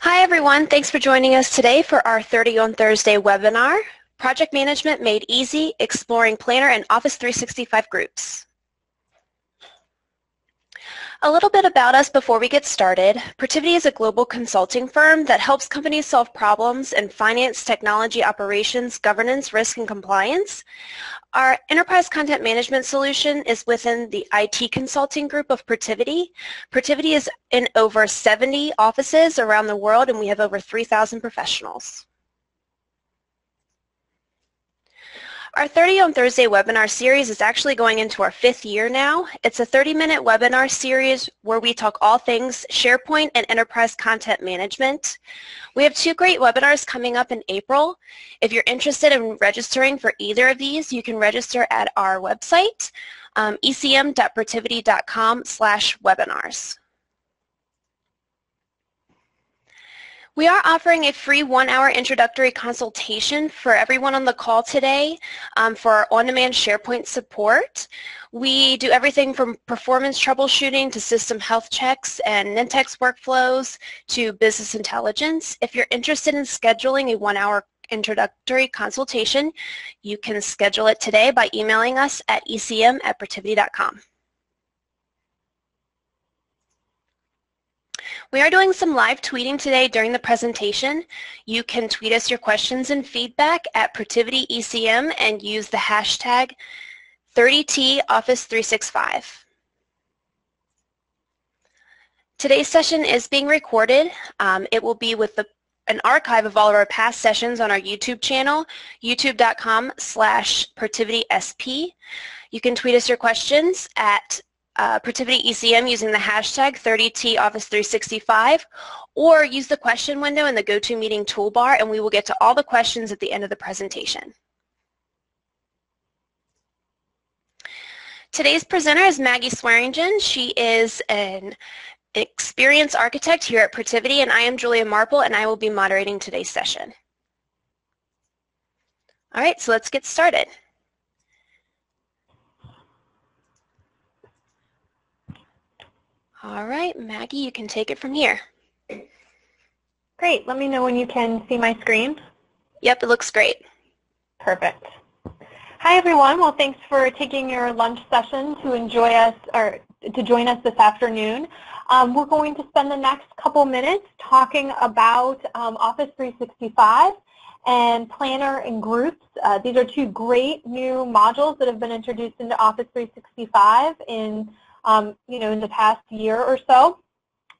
Hi everyone, thanks for joining us today for our 30 on Thursday webinar, Project Management Made Easy, Exploring Planner and Office 365 Groups. A little bit about us before we get started. Protiviti is a global consulting firm that helps companies solve problems in finance, technology, operations, governance, risk, and compliance. Our enterprise content management solution is within the IT consulting group of Protiviti. Protiviti is in over 70 offices around the world and we have over 3,000 professionals. Our 30 on Thursday webinar series is actually going into our fifth year now. It's a 30-minute webinar series where we talk all things SharePoint and enterprise content management. We have two great webinars coming up in April. If you're interested in registering for either of these, you can register at our website, um, ecm.protiviti.com slash webinars. We are offering a free one-hour introductory consultation for everyone on the call today um, for on-demand SharePoint support. We do everything from performance troubleshooting to system health checks and Nintex workflows to business intelligence. If you're interested in scheduling a one-hour introductory consultation, you can schedule it today by emailing us at ecm at We are doing some live tweeting today during the presentation. You can tweet us your questions and feedback at ProtivitiECM and use the hashtag 30TOffice365. Today's session is being recorded. Um, it will be with the, an archive of all of our past sessions on our YouTube channel, youtube.com slash ProtivitiSP. You can tweet us your questions at uh, Protiviti ECM using the hashtag 30T Office 365 or use the question window in the GoToMeeting toolbar and we will get to all the questions at the end of the presentation. Today's presenter is Maggie Swearingen. She is an experienced architect here at Protiviti and I am Julia Marple and I will be moderating today's session. All right, so let's get started. All right, Maggie, you can take it from here. Great. Let me know when you can see my screen. Yep, it looks great. Perfect. Hi, everyone. Well, thanks for taking your lunch session to enjoy us or to join us this afternoon. Um, we're going to spend the next couple minutes talking about um, Office 365 and Planner and Groups. Uh, these are two great new modules that have been introduced into Office 365 in um, you know, in the past year or so.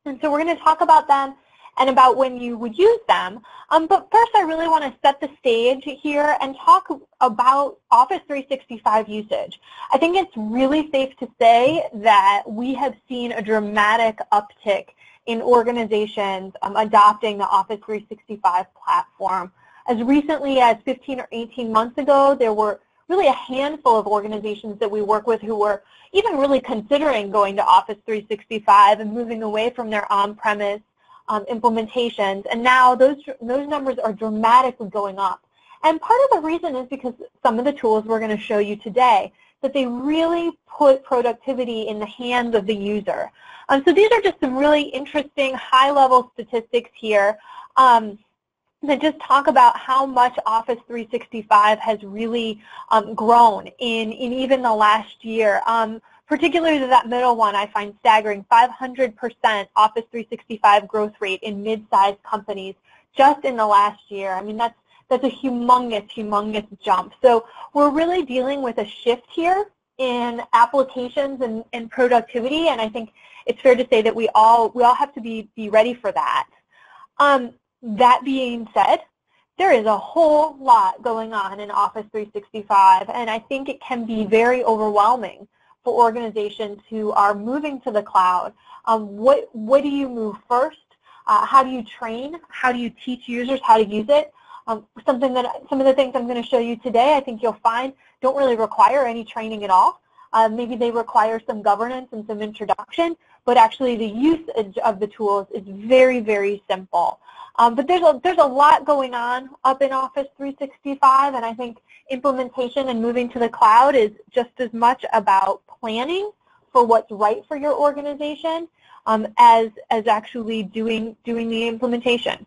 And so we're going to talk about them and about when you would use them. Um, but first, I really want to set the stage here and talk about Office 365 usage. I think it's really safe to say that we have seen a dramatic uptick in organizations um, adopting the Office 365 platform. As recently as 15 or 18 months ago, there were really a handful of organizations that we work with who were even really considering going to Office 365 and moving away from their on-premise um, implementations. And now those, those numbers are dramatically going up. And part of the reason is because some of the tools we're going to show you today, that they really put productivity in the hands of the user. Um, so these are just some really interesting high-level statistics here. Um, that just talk about how much Office 365 has really um, grown in, in even the last year. Um, particularly that middle one I find staggering, 500% Office 365 growth rate in mid-sized companies just in the last year. I mean, that's, that's a humongous, humongous jump. So we're really dealing with a shift here in applications and, and productivity, and I think it's fair to say that we all, we all have to be, be ready for that. Um, that being said, there is a whole lot going on in Office 365, and I think it can be very overwhelming for organizations who are moving to the cloud. Um, what, what do you move first? Uh, how do you train? How do you teach users how to use it? Um, something that some of the things I'm going to show you today, I think you'll find don't really require any training at all. Uh, maybe they require some governance and some introduction, but actually the usage of the tools is very, very simple. Um, but there's a, there's a lot going on up in Office 365, and I think implementation and moving to the cloud is just as much about planning for what's right for your organization um, as, as actually doing, doing the implementation.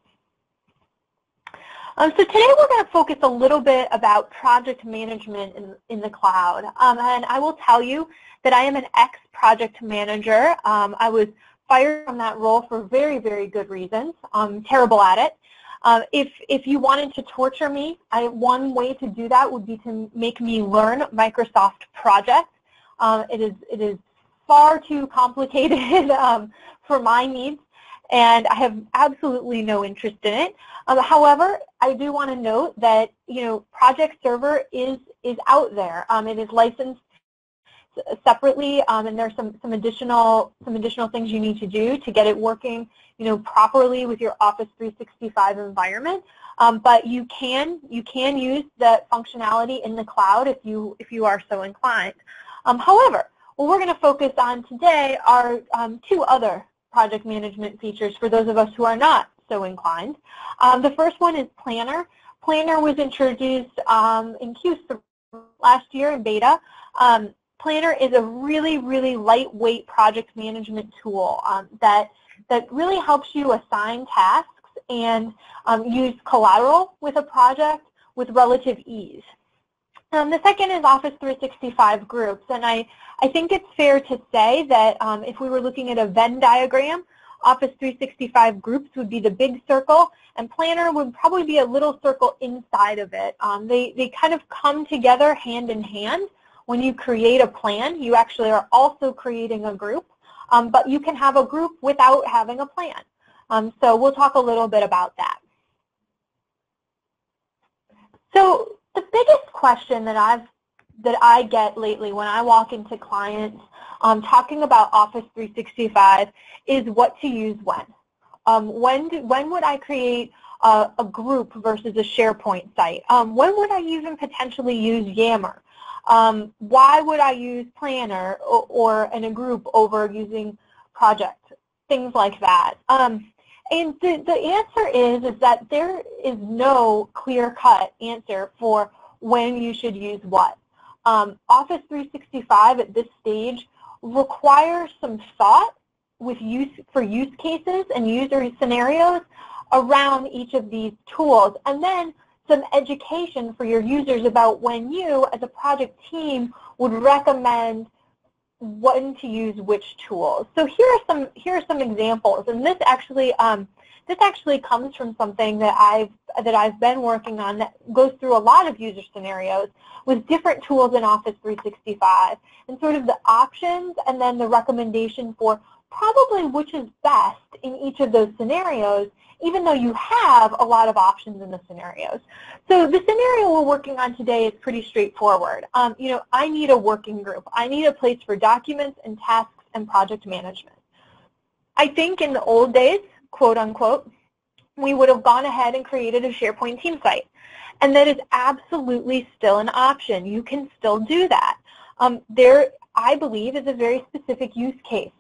Um, so today we're going to focus a little bit about project management in, in the cloud. Um, and I will tell you that I am an ex-project manager. Um, I was fired from that role for very, very good reasons. I'm terrible at it. Uh, if, if you wanted to torture me, I, one way to do that would be to make me learn Microsoft Project. Uh, it, is, it is far too complicated um, for my needs and I have absolutely no interest in it. Um, however, I do want to note that you know Project Server is is out there. Um, it is licensed separately, um, and there's some some additional some additional things you need to do to get it working, you know, properly with your Office 365 environment. Um, but you can you can use that functionality in the cloud if you if you are so inclined. Um, however, what we're going to focus on today are um, two other project management features for those of us who are not so inclined. Um, the first one is Planner. Planner was introduced um, in Q3 last year in beta. Um, Planner is a really, really lightweight project management tool um, that, that really helps you assign tasks and um, use collateral with a project with relative ease. Um, the second is Office 365 groups, and I, I think it's fair to say that um, if we were looking at a Venn diagram, Office 365 groups would be the big circle, and Planner would probably be a little circle inside of it. Um, they, they kind of come together hand in hand. When you create a plan, you actually are also creating a group, um, but you can have a group without having a plan. Um, so we'll talk a little bit about that. So the biggest question that I've that I get lately when I walk into clients um, talking about Office 365 is what to use when. Um, when, do, when would I create a, a, group versus a SharePoint site? Um, when would I even potentially use Yammer? Um, why would I use Planner or, or, in a group over using Project? Things like that. Um, and the, the answer is, is that there is no clear-cut answer for when you should use what. Um, Office 365 at this stage requires some thought with use for use cases and user scenarios around each of these tools. And then some education for your users about when you, as a project team, would recommend when to use which tools. So here are some here are some examples, and this actually um, this actually comes from something that I've that I've been working on that goes through a lot of user scenarios with different tools in Office 365 and sort of the options and then the recommendation for probably which is best in each of those scenarios even though you have a lot of options in the scenarios. So the scenario we're working on today is pretty straightforward. Um, you know, I need a working group. I need a place for documents and tasks and project management. I think in the old days, quote unquote, we would have gone ahead and created a SharePoint team site. And that is absolutely still an option. You can still do that. Um, there, I believe, is a very specific use case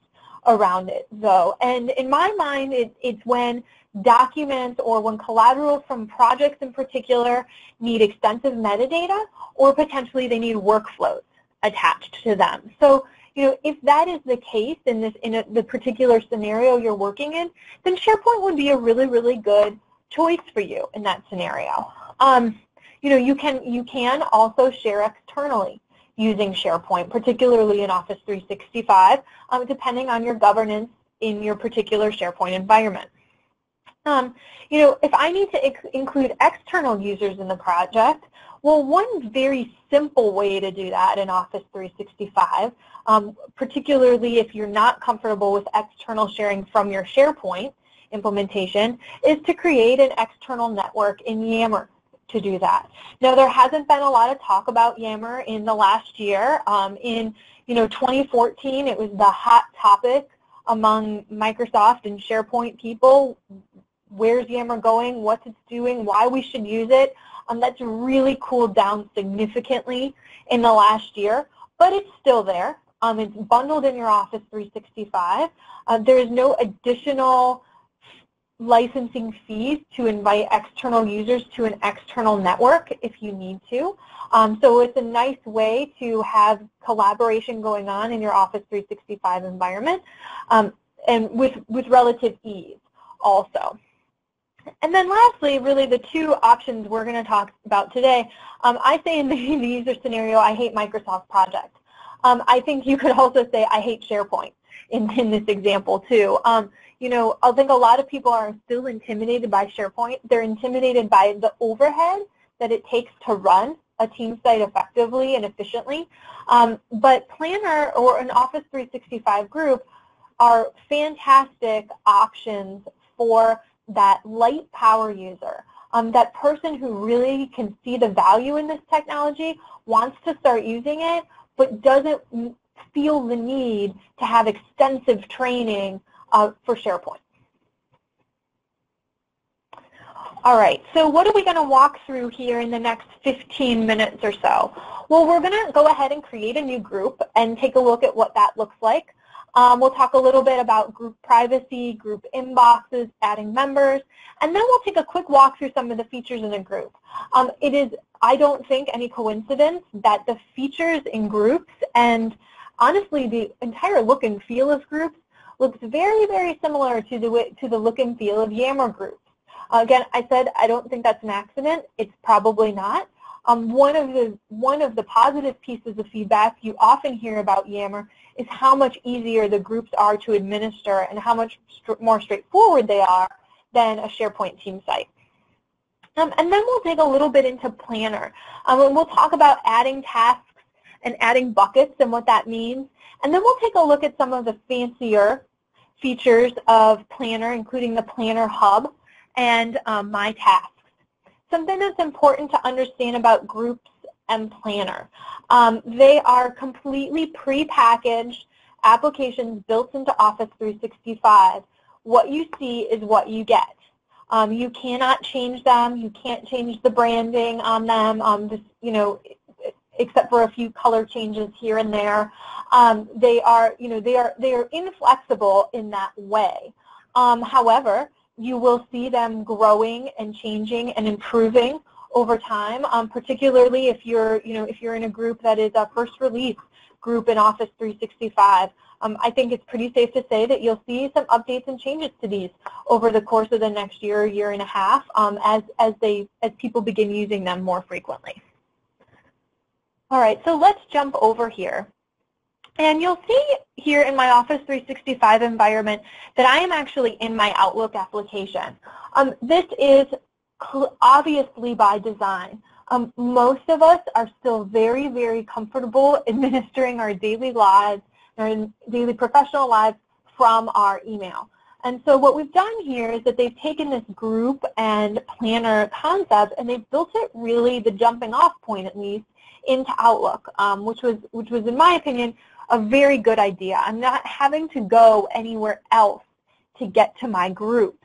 around it, though. And in my mind, it, it's when documents or when collateral from projects in particular need extensive metadata or potentially they need workflows attached to them. So, you know, if that is the case in this in a, the particular scenario you're working in, then SharePoint would be a really, really good choice for you in that scenario. Um, you know, you can you can also share externally using SharePoint, particularly in Office 365, um, depending on your governance in your particular SharePoint environment. Um, you know, if I need to include external users in the project, well, one very simple way to do that in Office 365, um, particularly if you're not comfortable with external sharing from your SharePoint implementation, is to create an external network in Yammer to do that. Now, there hasn't been a lot of talk about Yammer in the last year. Um, in you know 2014, it was the hot topic among Microsoft and SharePoint people where's Yammer going, what it's doing, why we should use it. Um, that's really cooled down significantly in the last year, but it's still there. Um, it's bundled in your Office 365. Uh, there is no additional licensing fees to invite external users to an external network if you need to. Um, so it's a nice way to have collaboration going on in your Office 365 environment. Um, and with, with relative ease also. And then lastly, really the two options we're going to talk about today. Um, I say in the, user scenario, I hate Microsoft Project. Um, I think you could also say I hate SharePoint in, in this example too. Um, you know, I think a lot of people are still intimidated by SharePoint. They're intimidated by the overhead that it takes to run a team site effectively and efficiently. Um, but Planner or an Office 365 group are fantastic options for that light power user, um, that person who really can see the value in this technology, wants to start using it, but doesn't feel the need to have extensive training uh, for SharePoint. All right, so what are we going to walk through here in the next 15 minutes or so? Well, we're going to go ahead and create a new group and take a look at what that looks like. Um, we'll talk a little bit about group privacy, group inboxes, adding members, and then we'll take a quick walk through some of the features in a group. Um, it is, I don't think, any coincidence that the features in groups and honestly the entire look and feel of groups looks very, very similar to the, to the look and feel of Yammer groups. Uh, again, I said I don't think that's an accident. It's probably not. Um, one of the one of the positive pieces of feedback you often hear about Yammer is how much easier the groups are to administer and how much st more straightforward they are than a SharePoint team site. Um, and then we'll dig a little bit into Planner. Um, and we'll talk about adding tasks and adding buckets and what that means. And then we'll take a look at some of the fancier features of Planner, including the Planner Hub and um, My Tasks. Something that's important to understand about groups and Planner. Um, they are completely pre-packaged applications built into Office 365. What you see is what you get. Um, you cannot change them. You can't change the branding on them. Um, you know, except for a few color changes here and there. Um, they are, you know, they are they are inflexible in that way. Um, however, you will see them growing and changing and improving over time, um, particularly if you're, you know, if you're in a group that is a first release group in Office 365. Um, I think it's pretty safe to say that you'll see some updates and changes to these over the course of the next year, year and a half, um, as as they as people begin using them more frequently. All right, so let's jump over here. And you'll see here in my Office 365 environment that I am actually in my Outlook application. Um, this is obviously by design. Um, most of us are still very, very comfortable administering our daily lives, our daily professional lives from our email. And so what we've done here is that they've taken this group and planner concept and they've built it really the jumping off point at least into Outlook, um, which was which was in my opinion a very good idea. I'm not having to go anywhere else to get to my groups.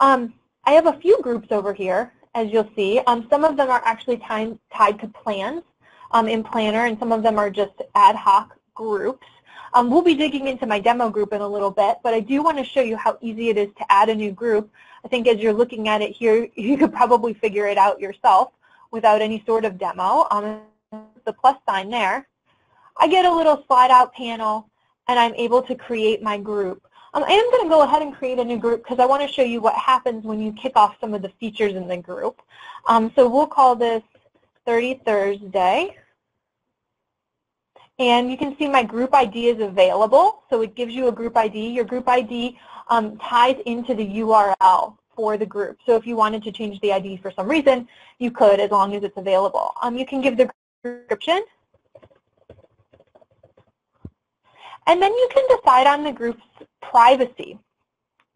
Um, I have a few groups over here, as you'll see. Um, some of them are actually tied, tied to plans um, in Planner, and some of them are just ad hoc groups. Um, we'll be digging into my demo group in a little bit, but I do want to show you how easy it is to add a new group. I think as you're looking at it here, you could probably figure it out yourself without any sort of demo. Um, the plus sign there. I get a little slide out panel and I'm able to create my group. Um, I am going to go ahead and create a new group because I want to show you what happens when you kick off some of the features in the group. Um, so we'll call this 30 Thursday. And you can see my group ID is available. So it gives you a group ID. Your group ID um, ties into the URL for the group. So if you wanted to change the ID for some reason, you could as long as it's available. Um, you can give the description And then you can decide on the group's privacy.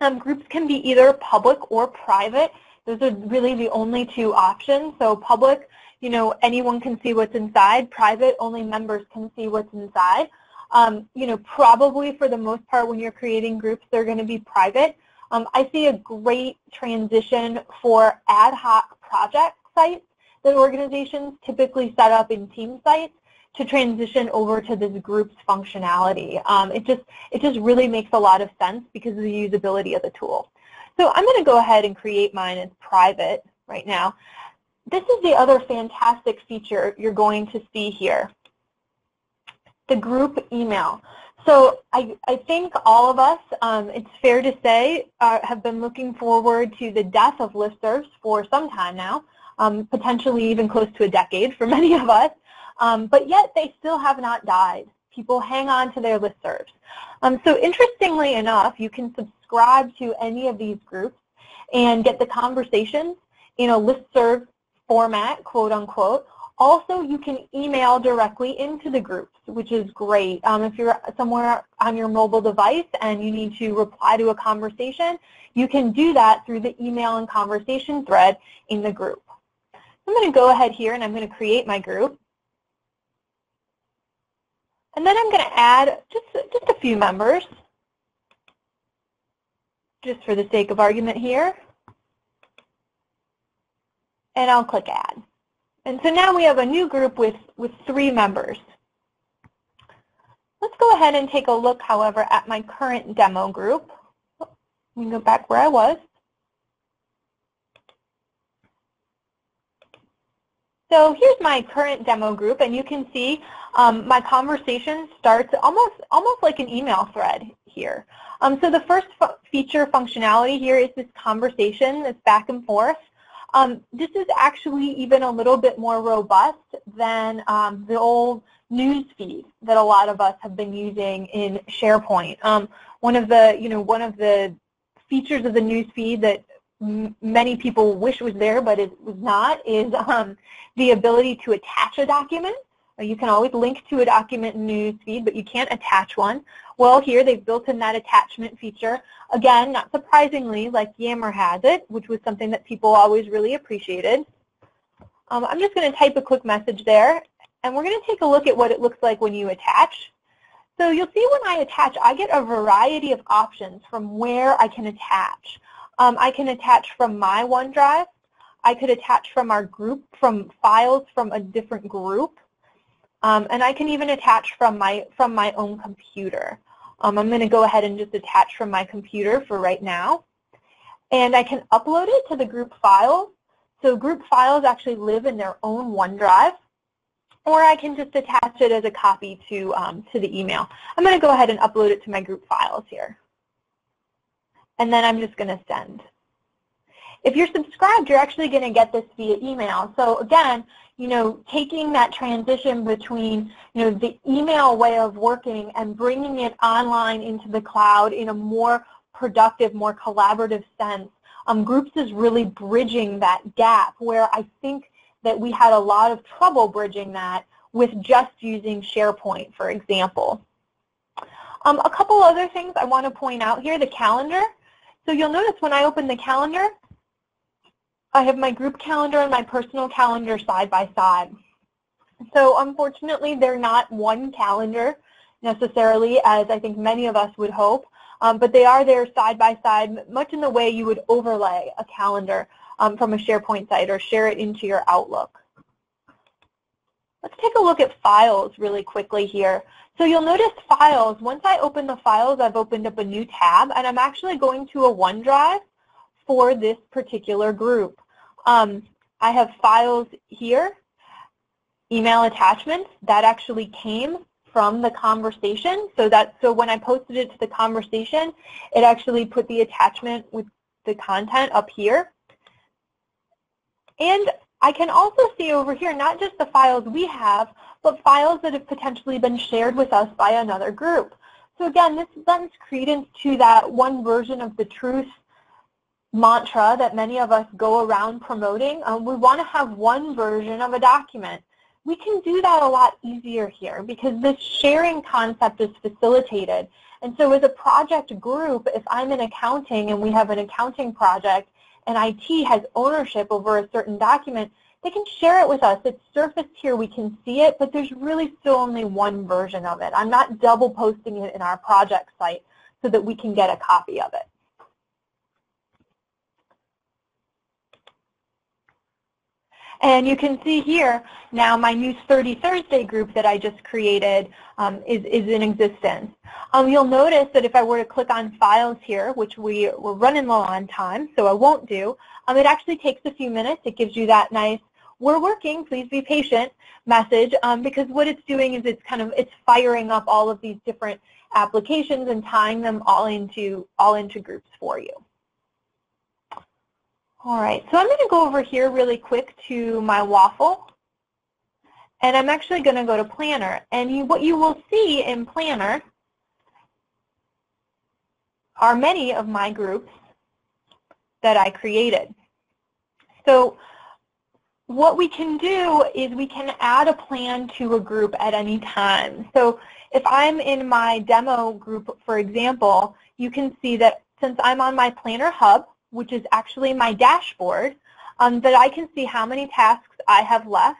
Um, groups can be either public or private. Those are really the only two options. So public, you know, anyone can see what's inside. Private, only members can see what's inside. Um, you know, probably for the most part when you're creating groups, they're going to be private. Um, I see a great transition for ad hoc project sites that organizations typically set up in team sites to transition over to this group's functionality. Um, it just it just really makes a lot of sense because of the usability of the tool. So I'm going to go ahead and create mine as private right now. This is the other fantastic feature you're going to see here, the group email. So I, I think all of us, um, it's fair to say, uh, have been looking forward to the death of listservs for some time now, um, potentially even close to a decade for many of us, um, but yet they still have not died. People hang on to their listservs. Um, so interestingly enough, you can subscribe to any of these groups and get the conversations in a listserv format, quote unquote, also, you can email directly into the groups, which is great. Um, if you're somewhere on your mobile device and you need to reply to a conversation, you can do that through the email and conversation thread in the group. I'm going to go ahead here and I'm going to create my group. And then I'm going to add just, just a few members, just for the sake of argument here. And I'll click Add. And so now we have a new group with, with three members. Let's go ahead and take a look, however, at my current demo group. Let me go back where I was. So here's my current demo group, and you can see um, my conversation starts almost, almost like an email thread here. Um, so the first feature functionality here is this conversation that's back and forth. Um, this is actually even a little bit more robust than um, the old news feed that a lot of us have been using in SharePoint. Um, one of the, you know, one of the features of the news feed that many people wish was there but it was not is um, the ability to attach a document. You can always link to a document in Newsfeed, but you can't attach one. Well, here they've built in that attachment feature. Again, not surprisingly, like Yammer has it, which was something that people always really appreciated. Um, I'm just going to type a quick message there, and we're going to take a look at what it looks like when you attach. So you'll see when I attach, I get a variety of options from where I can attach. Um, I can attach from my OneDrive. I could attach from our group, from files from a different group. Um, and I can even attach from my, from my own computer. Um, I'm going to go ahead and just attach from my computer for right now. And I can upload it to the group files. So group files actually live in their own OneDrive. Or I can just attach it as a copy to, um, to the email. I'm going to go ahead and upload it to my group files here. And then I'm just going to send. If you're subscribed, you're actually going to get this via email. So again, you know, taking that transition between, you know, the email way of working and bringing it online into the cloud in a more productive, more collaborative sense. Um, Groups is really bridging that gap where I think that we had a lot of trouble bridging that with just using SharePoint, for example. Um, a couple other things I want to point out here, the calendar. So you'll notice when I open the calendar, I have my group calendar and my personal calendar side by side. So unfortunately, they're not one calendar necessarily, as I think many of us would hope, um, but they are there side by side, much in the way you would overlay a calendar um, from a SharePoint site or share it into your Outlook. Let's take a look at files really quickly here. So you'll notice files, once I open the files, I've opened up a new tab, and I'm actually going to a OneDrive for this particular group. Um, I have files here, email attachments, that actually came from the conversation. So that so when I posted it to the conversation, it actually put the attachment with the content up here. And I can also see over here not just the files we have, but files that have potentially been shared with us by another group. So again, this lends credence to that one version of the truth mantra that many of us go around promoting. Um, we want to have one version of a document. We can do that a lot easier here because this sharing concept is facilitated. And so as a project group, if I'm in accounting and we have an accounting project and IT has ownership over a certain document, they can share it with us. It's surfaced here. We can see it, but there's really still only one version of it. I'm not double posting it in our project site so that we can get a copy of it. And you can see here now my News 30 Thursday group that I just created um, is, is in existence. Um, you'll notice that if I were to click on files here, which we, we're running low on time, so I won't do, um, it actually takes a few minutes. It gives you that nice, we're working, please be patient message, um, because what it's doing is it's kind of, it's firing up all of these different applications and tying them all into, all into groups for you. All right, so I'm going to go over here really quick to my waffle. And I'm actually going to go to Planner. And you, what you will see in Planner are many of my groups that I created. So what we can do is we can add a plan to a group at any time. So if I'm in my demo group, for example, you can see that since I'm on my Planner Hub, which is actually my dashboard, um, that I can see how many tasks I have left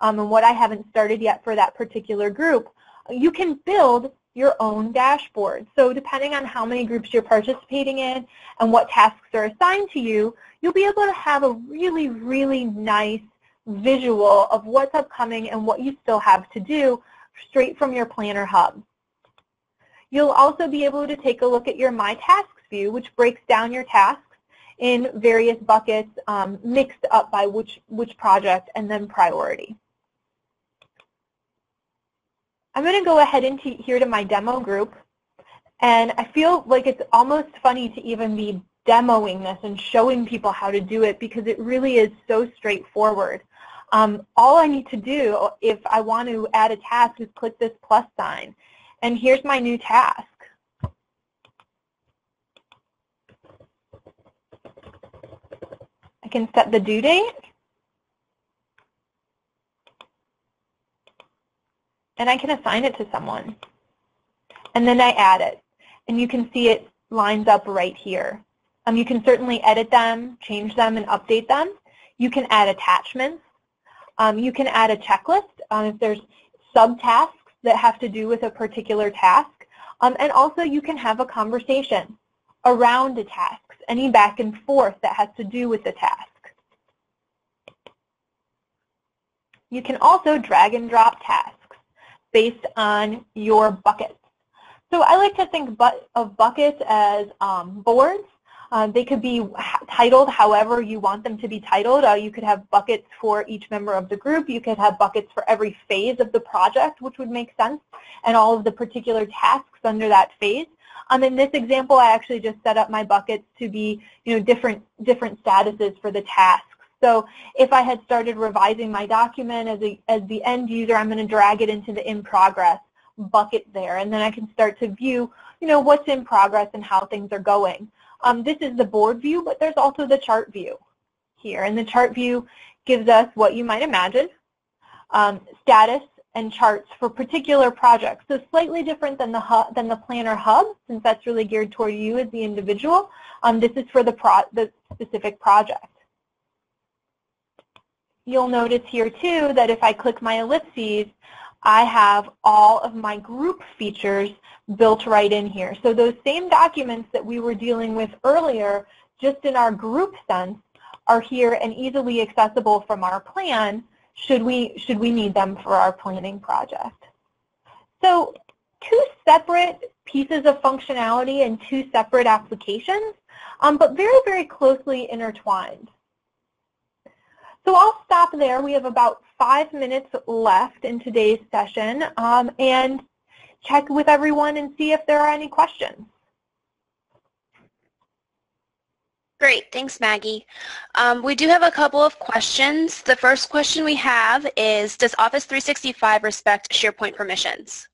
um, and what I haven't started yet for that particular group. You can build your own dashboard. So depending on how many groups you're participating in and what tasks are assigned to you, you'll be able to have a really, really nice visual of what's upcoming and what you still have to do straight from your Planner Hub. You'll also be able to take a look at your My Tasks view, which breaks down your tasks in various buckets um, mixed up by which, which project and then priority. I'm going to go ahead into here to my demo group and I feel like it's almost funny to even be demoing this and showing people how to do it because it really is so straightforward. Um, all I need to do if I want to add a task is click this plus sign. And here's my new task. I can set the due date. And I can assign it to someone. And then I add it. And you can see it lines up right here. Um, you can certainly edit them, change them, and update them. You can add attachments. Um, you can add a checklist um, if there's subtasks that have to do with a particular task. Um, and also you can have a conversation around a tasks, any back and forth that has to do with the task. You can also drag and drop tasks based on your buckets. So I like to think of buckets as um, boards uh, they could be titled however you want them to be titled. Uh, you could have buckets for each member of the group. You could have buckets for every phase of the project, which would make sense, and all of the particular tasks under that phase. Um, in this example, I actually just set up my buckets to be you know, different, different statuses for the tasks. So if I had started revising my document as, a, as the end user, I'm going to drag it into the in progress bucket there, and then I can start to view you know, what's in progress and how things are going. Um, this is the board view, but there's also the chart view here. And the chart view gives us what you might imagine, um, status and charts for particular projects. So slightly different than the, hub, than the Planner Hub, since that's really geared toward you as the individual. Um, this is for the, pro the specific project. You'll notice here too that if I click my ellipses, I have all of my group features built right in here. So those same documents that we were dealing with earlier, just in our group sense, are here and easily accessible from our plan should we, should we need them for our planning project. So two separate pieces of functionality and two separate applications, um, but very, very closely intertwined. So I'll stop there. We have about five minutes left in today's session um, and check with everyone and see if there are any questions. Great, thanks Maggie. Um, we do have a couple of questions. The first question we have is, does Office 365 respect SharePoint permissions?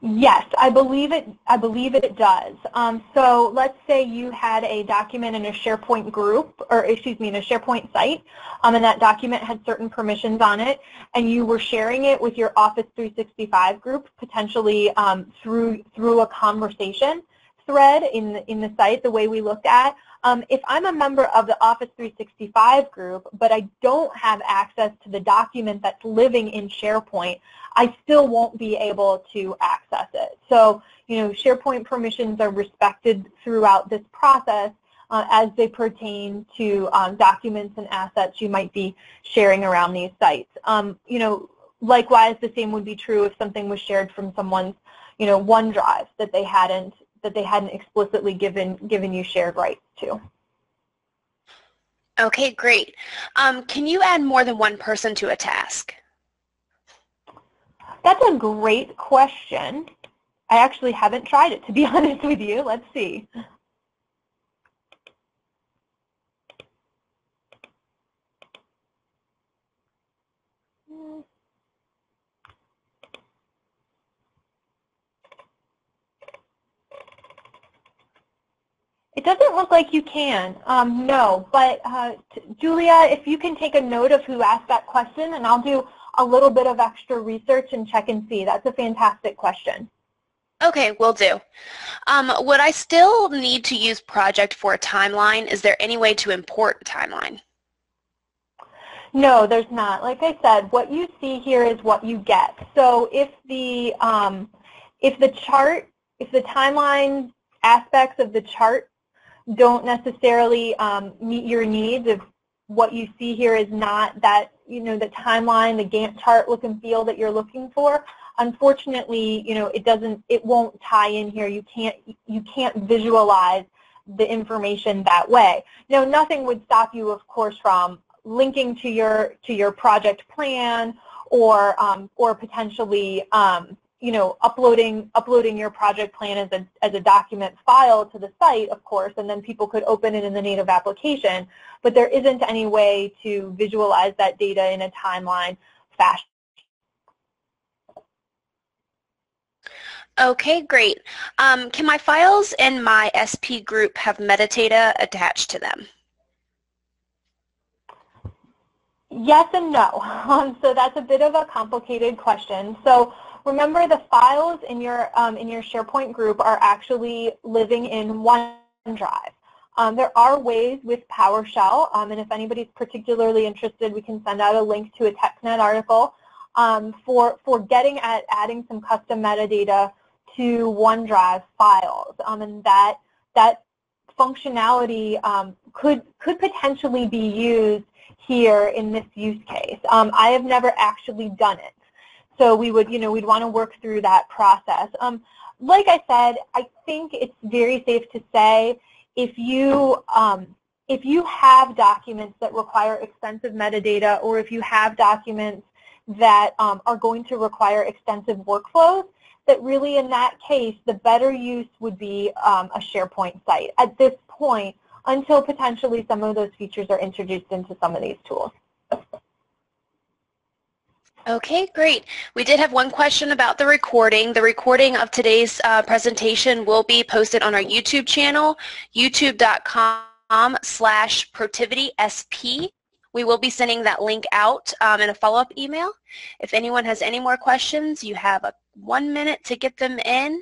Yes, I believe it. I believe it does. Um, so let's say you had a document in a SharePoint group, or excuse me, in a SharePoint site, um, and that document had certain permissions on it, and you were sharing it with your Office 365 group, potentially um, through through a conversation thread in the, in the site, the way we looked at. Um, if I'm a member of the Office 365 group, but I don't have access to the document that's living in SharePoint, I still won't be able to access it. So, you know, SharePoint permissions are respected throughout this process uh, as they pertain to um, documents and assets you might be sharing around these sites. Um, you know, likewise, the same would be true if something was shared from someone's, you know, OneDrive that they hadn't that they hadn't explicitly given given you shared rights to. Okay, great. Um, can you add more than one person to a task? That's a great question. I actually haven't tried it, to be honest with you. Let's see. It doesn't look like you can, um, no. But uh, Julia, if you can take a note of who asked that question, and I'll do a little bit of extra research and check and see. That's a fantastic question. Okay, will do. Um, would I still need to use project for a timeline? Is there any way to import a timeline? No, there's not. Like I said, what you see here is what you get. So if the um, if the chart, if the timeline aspects of the chart don't necessarily um, meet your needs, if what you see here is not that, you know, the timeline, the Gantt chart look and feel that you're looking for, unfortunately, you know, it doesn't, it won't tie in here. You can't, you can't visualize the information that way. Now, nothing would stop you, of course, from linking to your to your project plan or um, or potentially um, you know, uploading uploading your project plan as a as a document file to the site, of course, and then people could open it in the native application. But there isn't any way to visualize that data in a timeline fashion. Okay, great. Um, can my files in my SP group have metadata attached to them? Yes and no. Um, so that's a bit of a complicated question. So Remember the files in your, um, in your SharePoint group are actually living in OneDrive. Um, there are ways with PowerShell, um, and if anybody's particularly interested, we can send out a link to a TechNet article um, for, for getting at adding some custom metadata to OneDrive files. Um, and that, that functionality um, could, could potentially be used here in this use case. I have never actually done it. So we would, you know, we'd want to work through that process. Um, like I said, I think it's very safe to say if you um, if you have documents that require extensive metadata or if you have documents that um, are going to require extensive workflows, that really in that case, the better use would be um, a SharePoint site at this point until potentially some of those features are introduced into some of these tools. Okay, great. We did have one question about the recording. The recording of today's uh, presentation will be posted on our YouTube channel, youtube.com slash protivitisp. We will be sending that link out um, in a follow-up email. If anyone has any more questions, you have a one minute to get them in.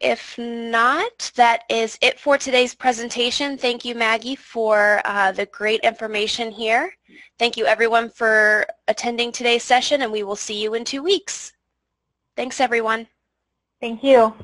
If not, that is it for today's presentation. Thank you, Maggie, for uh, the great information here. Thank you, everyone, for attending today's session, and we will see you in two weeks. Thanks, everyone. Thank you.